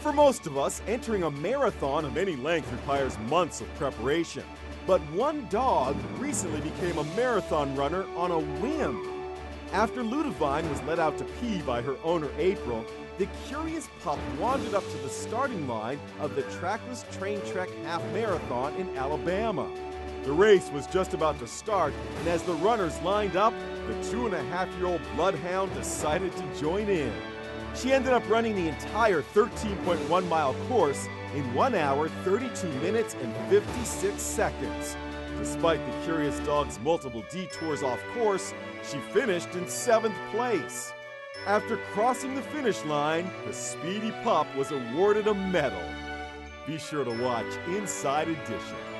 For most of us, entering a marathon of any length requires months of preparation. But one dog recently became a marathon runner on a whim. After Ludivine was let out to pee by her owner April, the curious pup wandered up to the starting line of the Trackless Train Trek Half Marathon in Alabama. The race was just about to start, and as the runners lined up, the two and a half year old bloodhound decided to join in. She ended up running the entire 13.1 mile course in 1 hour, 32 minutes, and 56 seconds. Despite the curious dog's multiple detours off course, she finished in seventh place. After crossing the finish line, the speedy pup was awarded a medal. Be sure to watch Inside Edition.